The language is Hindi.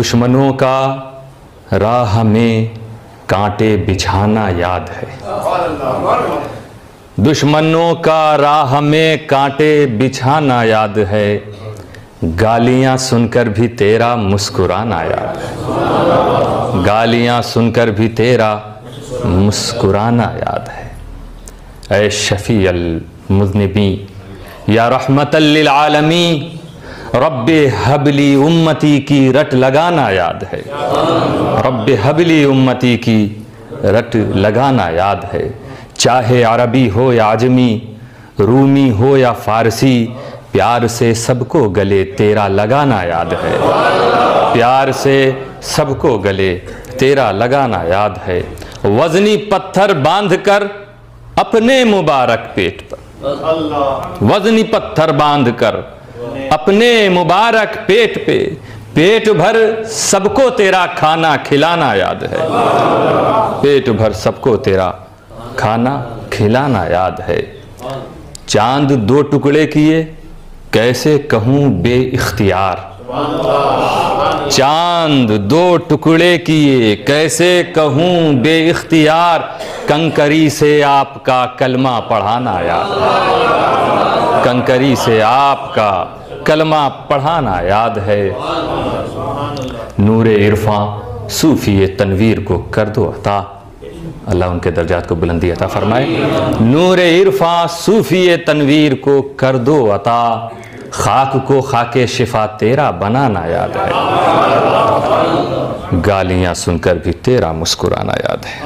दुश्मनों का राह में कांटे बिछाना याद है। दुश्मनों का राह में कांटे बिछाना याद है। गालियाँ सुनकर भी तेरा मुस्कुराना याद है। गालियाँ सुनकर भी तेरा मुस्कुराना याद है। ए शफ़ी अल मुजनबी, या रहमतल आलमी रब हबली उम्मती की रट लगाना याद है। रब हबली उम्मती की रट लगाना याद है। चाहे अरबी हो या आजमी रूमी हो या फारसी प्यार से सबको गले तेरा लगाना याद है। प्यार से सबको गले तेरा लगाना याद है। वजनी पत्थर बाँध कर अपने मुबारक पेट पर। वजनी पत्थर बाँध कर अपने मुबारक पेट पे, पेट भर सबको तेरा खाना खिलाना याद है। पेट भर सबको तेरा खाना खिलाना याद है। चाँद दो टुकड़े किए, कैसे कहूँ बे इख्तियार चाँद दो टुकड़े किए, कैसे कहूँ बे इख्तियार कंकरी से आपका कलमा पढ़ाना याद है। कंकरी से आपका कलमा पढ़ाना याद है। नूर इरफा, सूफी तनवीर को कर दो अता। अल्लाह उनके दर्जात को बुलंदी अता फरमाए। नूर इरफा, सूफी तनवीर को कर दो अता। खाक को खाके शिफा तेरा बनाना याद है। गालियाँ सुनकर भी तेरा मुस्कुराना याद है।